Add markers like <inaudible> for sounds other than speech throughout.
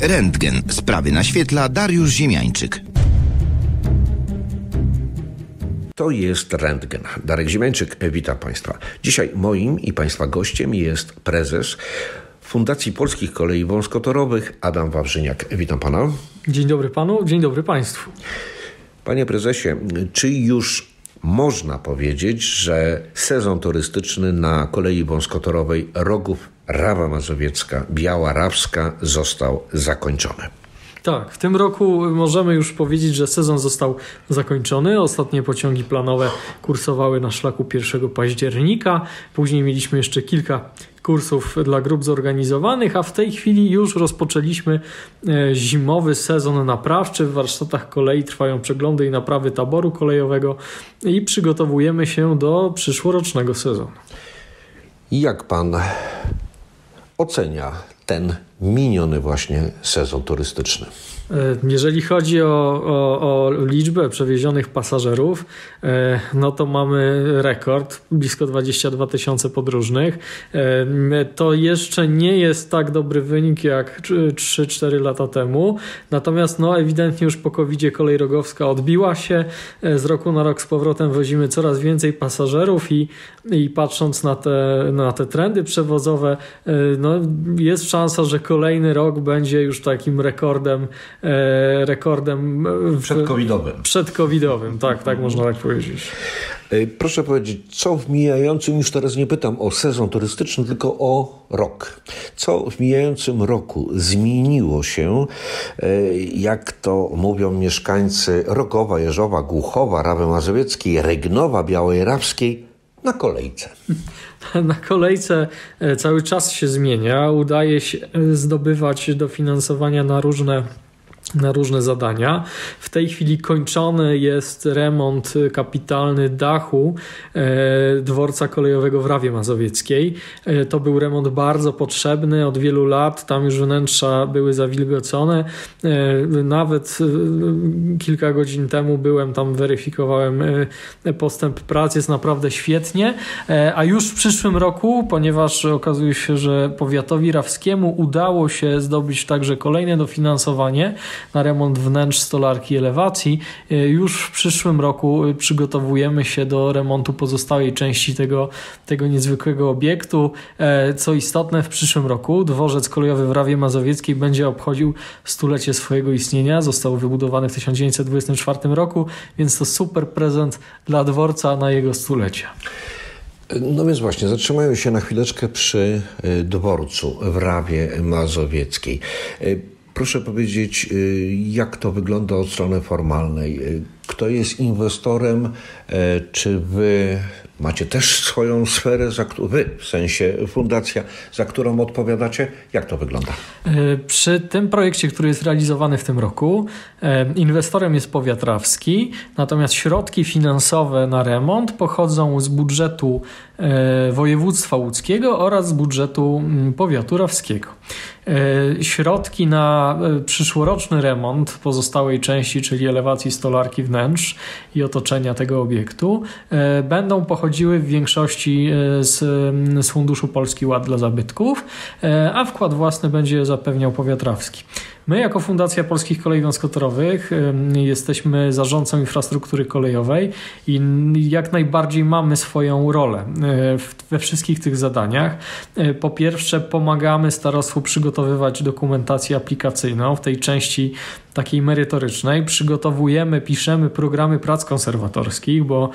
Rentgen. Sprawy naświetla Dariusz Ziemiańczyk. To jest Rentgen. Darek Ziemiańczyk, witam Państwa. Dzisiaj moim i Państwa gościem jest prezes Fundacji Polskich Kolei Wąskotorowych Adam Wawrzyniak. Witam Pana. Dzień dobry Panu, dzień dobry Państwu. Panie prezesie, czy już można powiedzieć, że sezon turystyczny na kolei wąskotorowej Rogów Rawa Mazowiecka, Biała Rawska został zakończony? Tak, w tym roku możemy już powiedzieć, że sezon został zakończony. Ostatnie pociągi planowe kursowały na szlaku 1 października. Później mieliśmy jeszcze kilka kursów dla grup zorganizowanych, a w tej chwili już rozpoczęliśmy e, zimowy sezon naprawczy. W warsztatach kolei trwają przeglądy i naprawy taboru kolejowego i przygotowujemy się do przyszłorocznego sezonu. Jak pan ocenia ten miniony właśnie sezon turystyczny? E, jeżeli chodzi o, o, o, liczbę przewiezionych pasażerów, e, no to mamy rekord, blisko 22 tysiące podróżnych. E, to jeszcze nie jest tak dobry wynik jak 3-4 lata temu, natomiast no ewidentnie już po covid kolej rogowska odbiła się. Z roku na rok z powrotem wozimy coraz więcej pasażerów i, i patrząc na te, na te trendy przewozowe, no jest szansa, że kolejny rok będzie już takim rekordem E, rekordem przedcovidowym. Przedcovidowym, tak, tak można tak powiedzieć. E, proszę powiedzieć, co w mijającym, już teraz nie pytam o sezon turystyczny, tylko o rok. Co w mijającym roku zmieniło się, e, jak to mówią mieszkańcy Rogowa, Jeżowa, Głuchowa, Rawy Mazowieckiej, Regnowa, Białej Rawskiej na kolejce? <laughs> Na kolejce cały czas się zmienia. Udaje się zdobywać dofinansowania na różne na różne zadania. W tej chwili kończony jest remont kapitalny dachu e, dworca kolejowego w Rawie Mazowieckiej. E, to był remont bardzo potrzebny od wielu lat. Tam już wnętrza były zawilgocone. E, nawet kilka godzin temu byłem tam, weryfikowałem postęp prac. Jest naprawdę świetnie. A już w przyszłym roku, ponieważ okazuje się, że powiatowi rawskiemu udało się zdobyć także kolejne dofinansowanie, na remont wnętrz stolarki elewacji. E, już w przyszłym roku e, przygotowujemy się do remontu pozostałej części tego, tego niezwykłego obiektu. E, co istotne, w przyszłym roku dworzec kolejowy w Rawie Mazowieckiej będzie obchodził stulecie swojego istnienia. Został wybudowany w 1924 roku, więc to super prezent dla dworca na jego stulecie. No więc właśnie, zatrzymajmy się na chwileczkę przy dworcu w Rawie Mazowieckiej. Proszę powiedzieć, y, jak to wygląda od strony formalnej? Kto jest inwestorem? E, czy wy macie też swoją sferę, za, wy w sensie fundacja, za którą odpowiadacie? Jak to wygląda? E, przy tym projekcie, który jest realizowany w tym roku, e, inwestorem jest powiat rawski, natomiast środki finansowe na remont pochodzą z budżetu województwa łódzkiego oraz z budżetu mm, powiatu rawskiego. Środki na przyszłoroczny remont pozostałej części, czyli elewacji stolarki wnętrz i otoczenia tego obiektu, e, będą pochodziły w większości e, z, z Funduszu Polski Ład dla Zabytków, e, a wkład własny będzie zapewniał powiat rawski. My, jako Fundacja Polskich Kolei Wąskotorowych, jesteśmy zarządcą infrastruktury kolejowej i jak najbardziej mamy swoją rolę we wszystkich tych zadaniach. Po pierwsze, pomagamy starostwu przygotowywać dokumentację aplikacyjną w tej części takiej merytorycznej. Przygotowujemy, piszemy programy prac konserwatorskich, bo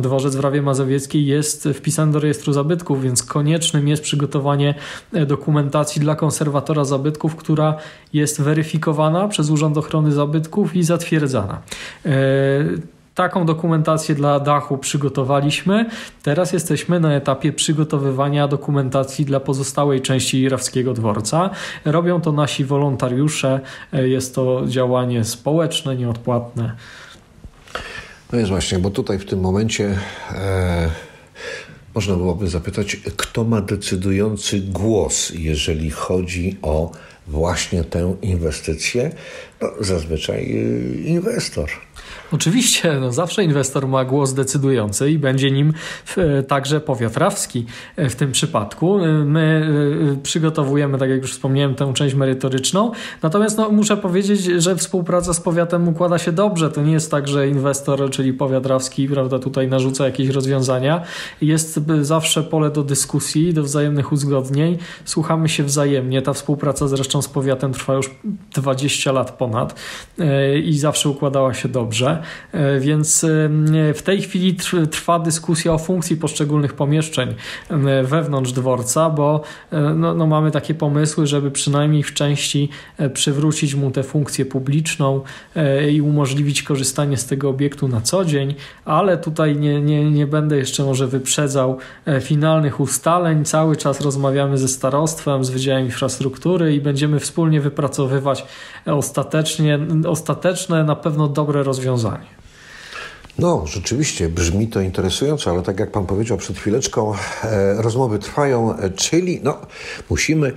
dworzec w Rawie Mazowieckiej jest wpisany do rejestru zabytków, więc koniecznym jest przygotowanie e, dokumentacji dla konserwatora zabytków, która jest weryfikowana przez Urząd Ochrony Zabytków i zatwierdzana. E, Taką dokumentację dla dachu przygotowaliśmy. Teraz jesteśmy na etapie przygotowywania dokumentacji dla pozostałej części Irawskiego Dworca. Robią to nasi wolontariusze. Jest to działanie społeczne, nieodpłatne. No jest właśnie, bo tutaj w tym momencie e, można byłoby zapytać, kto ma decydujący głos, jeżeli chodzi o właśnie tę inwestycję? No, zazwyczaj inwestor. Oczywiście, no zawsze inwestor ma głos decydujący i będzie nim także powiat rawski w tym przypadku. My przygotowujemy, tak jak już wspomniałem, tę część merytoryczną. Natomiast no, muszę powiedzieć, że współpraca z powiatem układa się dobrze. To nie jest tak, że inwestor, czyli powiat rawski, prawda, tutaj narzuca jakieś rozwiązania. Jest zawsze pole do dyskusji, do wzajemnych uzgodnień. Słuchamy się wzajemnie. Ta współpraca zresztą z powiatem trwa już 20 lat ponad e, i zawsze układała się dobrze. E, więc e, w tej chwili trwa dyskusja o funkcji poszczególnych pomieszczeń e, wewnątrz dworca, bo no, no mamy takie pomysły, żeby przynajmniej w części przywrócić mu tę funkcję publiczną i umożliwić korzystanie z tego obiektu na co dzień, ale tutaj nie, nie, nie będę jeszcze może wyprzedzał finalnych ustaleń. Cały czas rozmawiamy ze starostwem, z Wydziałem Infrastruktury i będziemy wspólnie wypracowywać ostatecznie, ostateczne, na pewno dobre rozwiązania rozwiązanie. No, rzeczywiście brzmi to interesująco, ale tak jak Pan powiedział przed chwileczką, e, rozmowy trwają, e, czyli no, musimy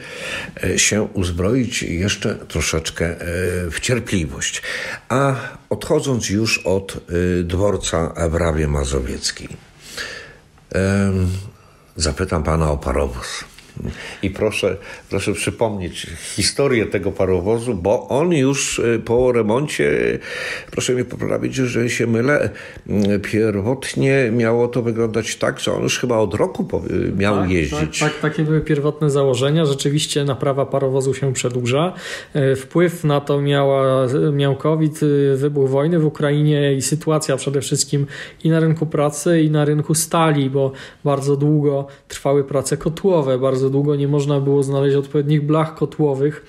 e, się uzbroić jeszcze troszeczkę e, w cierpliwość. A odchodząc już od e, dworca w Rawie Mazowieckiej, zapytam Pana o parowóz. I proszę, proszę przypomnieć historię tego parowozu, bo on już y, po remoncie, proszę mnie poprawić, że się mylę, y, pierwotnie miało to wyglądać tak, że on już chyba od roku miał tak, jeździć. Tak, tak, takie były pierwotne założenia. Rzeczywiście naprawa parowozu się przedłuża. Y, wpływ na to miała, miał COVID, wybuch wojny w Ukrainie i sytuacja przede wszystkim i na rynku pracy, i na rynku stali, bo bardzo długo trwały prace kotłowe, bardzo długo nie można było znaleźć odpowiednich blach kotłowych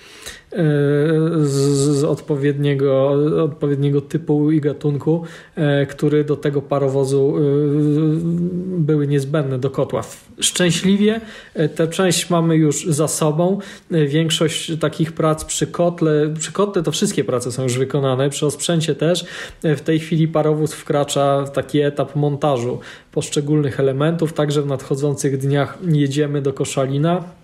z, odpowiedniego, odpowiedniego typu i gatunku, e, który do tego parowozu e, były niezbędne do kotła. Szczęśliwie tę część mamy już za sobą. Większość takich prac przy kotle, przy kotle to wszystkie prace są już wykonane, przy osprzęcie też. W tej chwili parowóz wkracza w taki etap montażu poszczególnych elementów, także w nadchodzących dniach jedziemy do Koszalina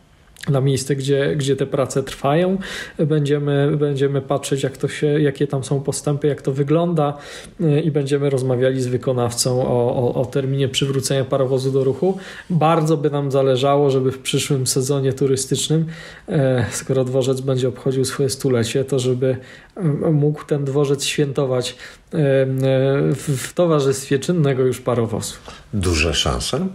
na miejsce, gdzie, gdzie te prace trwają. Będziemy, będziemy patrzeć, jak to się, jakie tam są postępy, jak to wygląda y, i będziemy rozmawiali z wykonawcą o, o, o, terminie przywrócenia parowozu do ruchu. Bardzo by nam zależało, żeby w przyszłym sezonie turystycznym, e, skoro dworzec będzie obchodził swoje stulecie, to żeby mógł ten dworzec świętować e, e, w towarzystwie czynnego już parowozu. Duże szanse?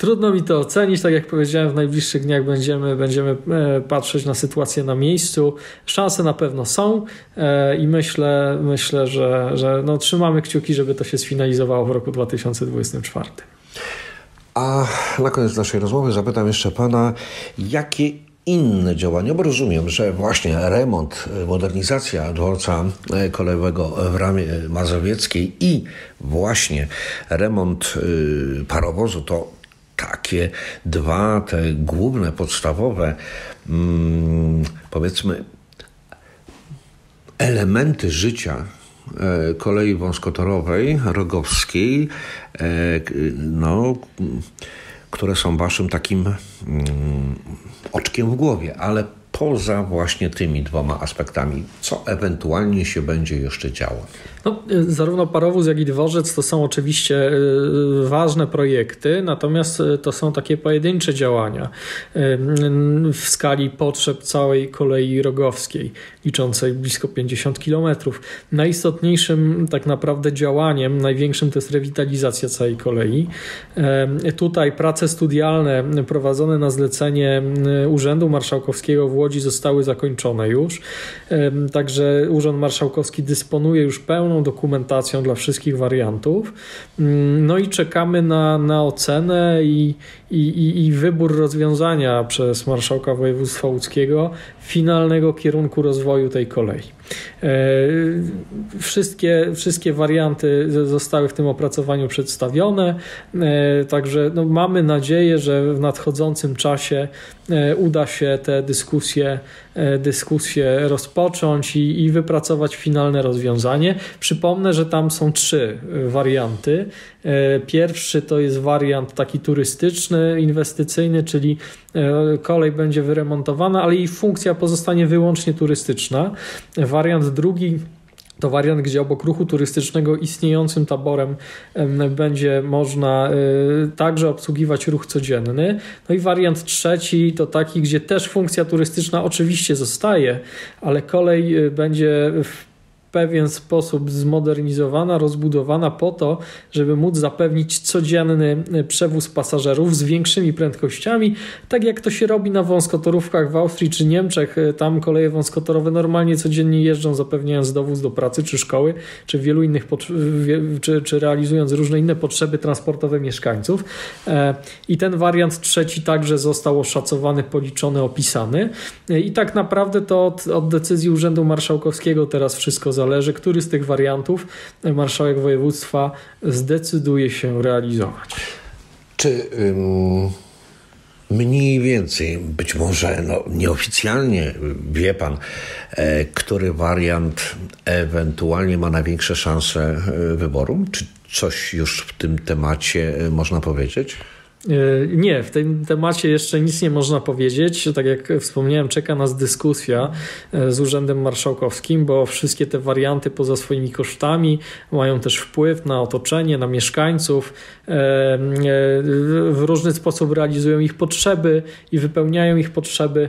Trudno mi to ocenić, tak jak powiedziałem, w najbliższych dniach będziemy, będziemy e, patrzeć na sytuację na miejscu. Szanse na pewno są e, i myślę, myślę że, że no, trzymamy kciuki, żeby to się sfinalizowało w roku 2024. A na koniec naszej rozmowy zapytam jeszcze Pana, jakie inne działania, bo rozumiem, że właśnie remont, modernizacja dworca e, kolejowego w Ramie Mazowieckiej i właśnie remont parowozu to takie dwa, te główne, podstawowe, mm, powiedzmy, elementy życia e, kolei wąskotorowej, rogowskiej, e, no, które są waszym takim mm, oczkiem w głowie, ale poza właśnie tymi dwoma aspektami, co ewentualnie się będzie jeszcze działo? No, y, zarówno parowóz, jak i dworzec to są oczywiście y, ważne projekty, natomiast y, to są takie pojedyncze działania w skali potrzeb całej kolei rogowskiej, liczącej blisko 50 km. Najistotniejszym tak naprawdę działaniem, największym to jest rewitalizacja całej kolei. Tutaj prace studialne prowadzone na zlecenie Urzędu Marszałkowskiego w Łodzi zostały zakończone już. Także Urząd Marszałkowski dysponuje już pełną pełną dokumentacją dla wszystkich wariantów. Mm, no i czekamy na, na ocenę i, i, i wybór rozwiązania przez marszałka województwa łódzkiego finalnego kierunku rozwoju tej kolei. E, wszystkie, wszystkie warianty zostały w tym opracowaniu przedstawione, e, także no mamy nadzieję, że w nadchodzącym czasie uda się te dyskusje, dyskusje rozpocząć i, i wypracować finalne rozwiązanie. Przypomnę, że tam są trzy warianty. Pierwszy to jest wariant taki turystyczny, inwestycyjny, czyli kolej będzie wyremontowana, ale jej funkcja pozostanie wyłącznie turystyczna. Wariant drugi to wariant, gdzie obok ruchu turystycznego istniejącym taborem będzie można y, także obsługiwać ruch codzienny. No i wariant trzeci to taki, gdzie też funkcja turystyczna oczywiście zostaje, ale kolej y, będzie w pewien sposób zmodernizowana, rozbudowana po to, żeby móc zapewnić codzienny e, przewóz pasażerów z większymi prędkościami, tak jak to się robi na wąskotorówkach w Austrii czy Niemczech. E, tam koleje wąskotorowe normalnie codziennie jeżdżą, zapewniając dowóz do pracy czy szkoły, czy wielu innych, czy, czy realizując różne inne potrzeby transportowe mieszkańców. E, I ten wariant trzeci także został oszacowany, policzony, opisany. I tak naprawdę to od, od decyzji Urzędu Marszałkowskiego teraz wszystko który z tych wariantów marszałek województwa zdecyduje się realizować. Czy mniej więcej, być może no, nieoficjalnie wie pan, e, który wariant ewentualnie ma największe szanse e, wyboru? Czy coś już w tym temacie e, można powiedzieć? E, nie, w tym temacie jeszcze nic nie można powiedzieć. Tak jak wspomniałem, czeka nas dyskusja e, z Urzędem Marszałkowskim, bo wszystkie te warianty poza swoimi kosztami mają też wpływ na otoczenie, na mieszkańców. E, w różny sposób realizują ich potrzeby i wypełniają ich potrzeby,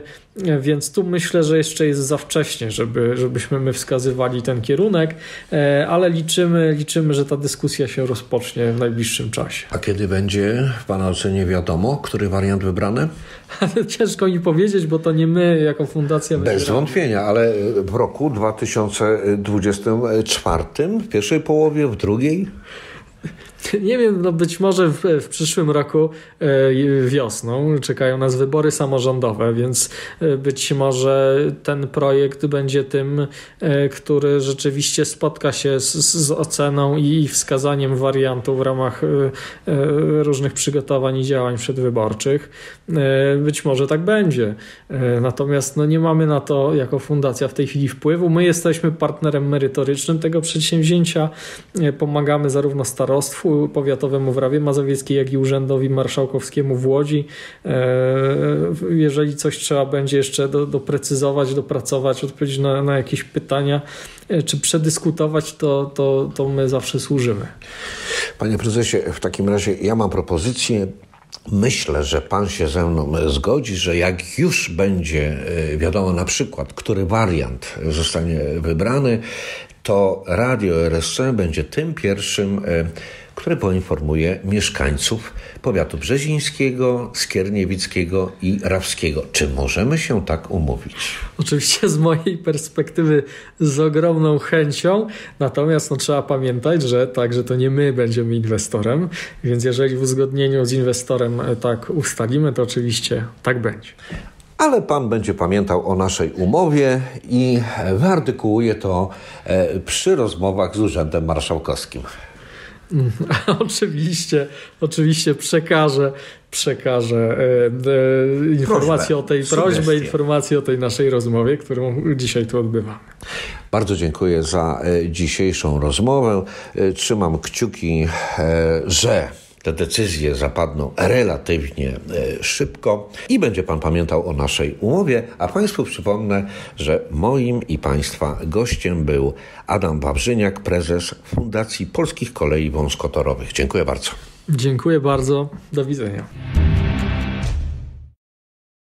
więc tu myślę, że jeszcze jest za wcześnie, żeby, żebyśmy my wskazywali ten kierunek, ale liczymy, liczymy, że ta dyskusja się rozpocznie w najbliższym czasie. A kiedy będzie w Pana nie wiadomo, który wariant wybrany? Ciężko mi powiedzieć, bo to nie my jako fundacja. Bez wątpienia, ale w roku 2024, w pierwszej połowie, w drugiej? <laughs> Nie wiem, no być może w, w, przyszłym roku e, wiosną czekają nas wybory samorządowe, więc e, być może ten projekt będzie tym, e, który rzeczywiście spotka się z, z oceną i wskazaniem wariantów w ramach różnych przygotowań i działań przedwyborczych. Być może tak będzie. Natomiast no, nie mamy na to jako fundacja w tej chwili wpływu. My jesteśmy partnerem merytorycznym tego przedsięwzięcia. Pomagamy zarówno starostwu powiatowemu w Rawie Mazowieckiej, jak i Urzędowi Marszałkowskiemu w Łodzi. E, jeżeli coś trzeba będzie jeszcze do, doprecyzować, dopracować, odpowiedzieć na, na jakieś pytania, e, czy przedyskutować, to, to, to my zawsze służymy. Panie prezesie, w takim razie ja mam propozycję. Myślę, że pan się ze mną zgodzi, że jak już będzie e, wiadomo na przykład, który wariant zostanie wybrany, to Radio RSC będzie tym pierwszym które poinformuje mieszkańców powiatu brzezińskiego, skierniewickiego i rawskiego. Czy możemy się tak umówić? Oczywiście z mojej perspektywy z ogromną chęcią, natomiast no, trzeba pamiętać, że także to nie my będziemy inwestorem, więc jeżeli w uzgodnieniu z inwestorem e, tak ustalimy, to oczywiście tak będzie ale Pan będzie pamiętał o naszej umowie i wyartykułuje to e, przy rozmowach z Urzędem Marszałkowskim. <laughs> oczywiście, oczywiście przekażę, przekażę e, e, informację o tej prośbie, informację o tej naszej rozmowie, którą dzisiaj tu odbywamy. Bardzo dziękuję za e, dzisiejszą rozmowę. E, trzymam kciuki, e, że te decyzje zapadną relatywnie e, szybko i będzie Pan pamiętał o naszej umowie, a Państwu przypomnę, że moim i Państwa gościem był Adam Wawrzyniak, prezes Fundacji Polskich Kolei Wąskotorowych. Dziękuję bardzo. Dziękuję bardzo. Do widzenia.